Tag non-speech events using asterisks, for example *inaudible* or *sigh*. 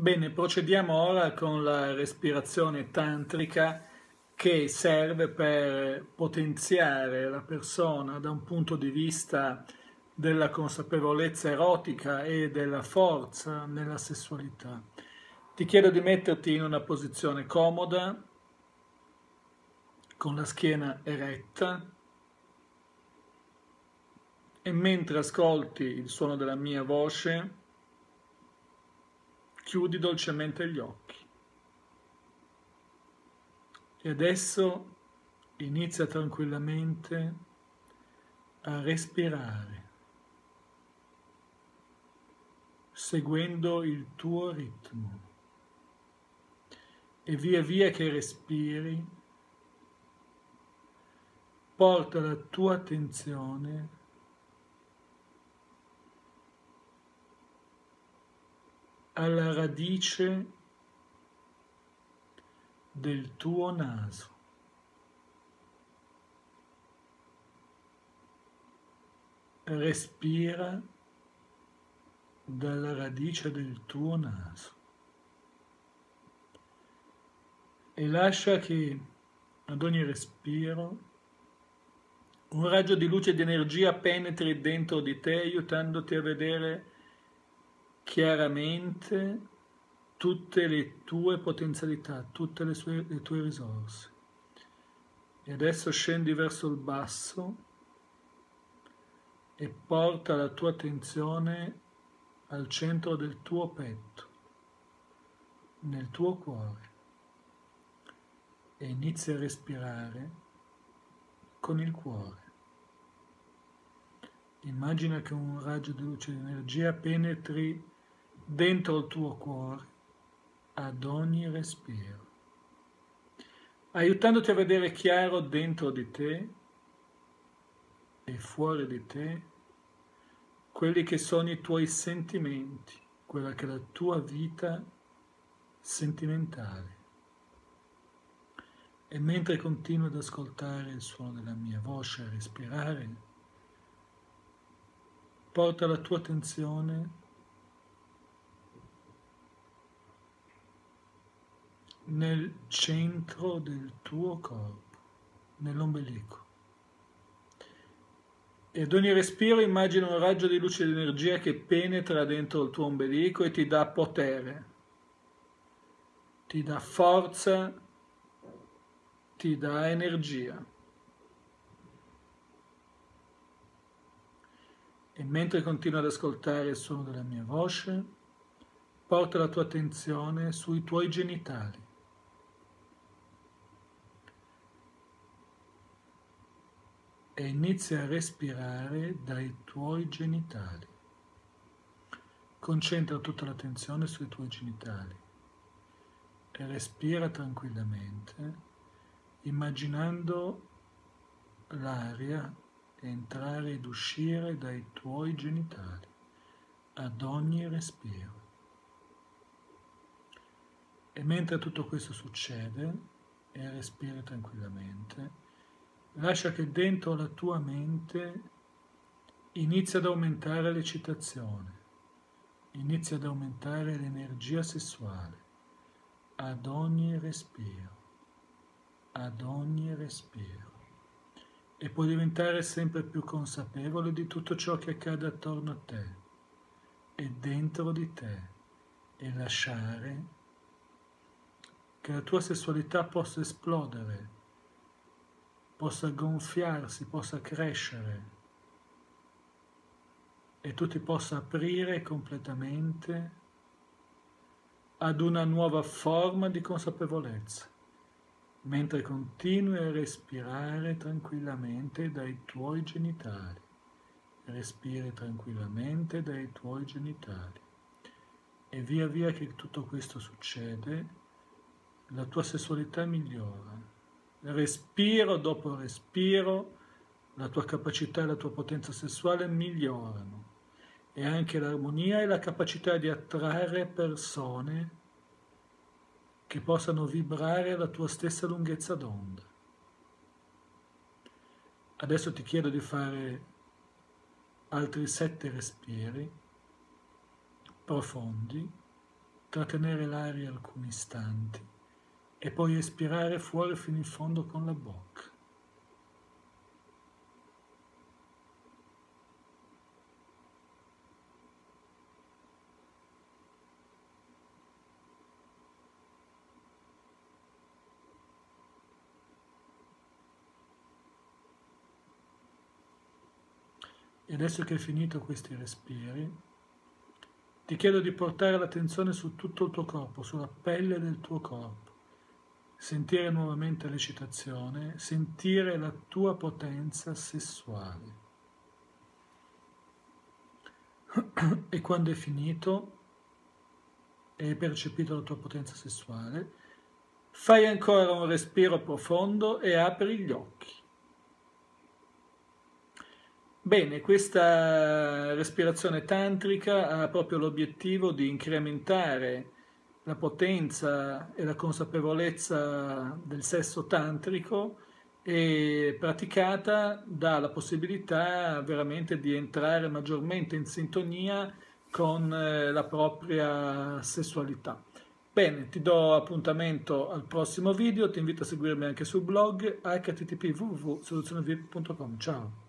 Bene, procediamo ora con la respirazione tantrica che serve per potenziare la persona da un punto di vista della consapevolezza erotica e della forza nella sessualità. Ti chiedo di metterti in una posizione comoda, con la schiena eretta e mentre ascolti il suono della mia voce, chiudi dolcemente gli occhi. E adesso inizia tranquillamente a respirare, seguendo il tuo ritmo. E via via che respiri, porta la tua attenzione alla radice del tuo naso. Respira dalla radice del tuo naso e lascia che ad ogni respiro un raggio di luce e di energia penetri dentro di te aiutandoti a vedere chiaramente tutte le tue potenzialità, tutte le, sue, le tue risorse. E adesso scendi verso il basso e porta la tua attenzione al centro del tuo petto, nel tuo cuore, e inizia a respirare con il cuore. Immagina che un raggio di luce di energia penetri dentro il tuo cuore ad ogni respiro, aiutandoti a vedere chiaro dentro di te e fuori di te quelli che sono i tuoi sentimenti, quella che è la tua vita sentimentale. E mentre continuo ad ascoltare il suono della mia voce, a respirare, porta la tua attenzione nel centro del tuo corpo, nell'ombelico. E ad ogni respiro immagina un raggio di luce di energia che penetra dentro il tuo ombelico e ti dà potere, ti dà forza, ti dà energia. E mentre continui ad ascoltare il suono della mia voce, porta la tua attenzione sui tuoi genitali. E inizia a respirare dai tuoi genitali. Concentra tutta l'attenzione sui tuoi genitali e respira tranquillamente, immaginando l'aria entrare ed uscire dai tuoi genitali ad ogni respiro. E mentre tutto questo succede e respiri tranquillamente, lascia che dentro la tua mente inizia ad aumentare l'eccitazione, inizia ad aumentare l'energia sessuale ad ogni respiro, ad ogni respiro. E puoi diventare sempre più consapevole di tutto ciò che accade attorno a te e dentro di te e lasciare che la tua sessualità possa esplodere possa gonfiarsi, possa crescere e tu ti possa aprire completamente ad una nuova forma di consapevolezza, mentre continui a respirare tranquillamente dai tuoi genitali. Respiri tranquillamente dai tuoi genitali. E via via che tutto questo succede, la tua sessualità migliora, respiro dopo respiro, la tua capacità e la tua potenza sessuale migliorano e anche l'armonia e la capacità di attrarre persone che possano vibrare alla tua stessa lunghezza d'onda. Adesso ti chiedo di fare altri sette respiri profondi trattenere l'aria alcuni istanti e poi espirare fuori fino in fondo con la bocca. E adesso che hai finito questi respiri, ti chiedo di portare l'attenzione su tutto il tuo corpo, sulla pelle del tuo corpo, sentire nuovamente l'eccitazione, sentire la tua potenza sessuale. *clears throat* E quando è finito e hai percepito la tua potenza sessuale, fai ancora un respiro profondo e apri gli occhi. Bene, questa respirazione tantrica ha proprio l'obiettivo di incrementare la potenza e la consapevolezza del sesso tantrico e praticata dà la possibilità veramente di entrare maggiormente in sintonia con eh, la propria sessualità. Bene, ti do appuntamento al prossimo video, ti invito a seguirmi anche sul blog http www.soluzionevip.com. Ciao!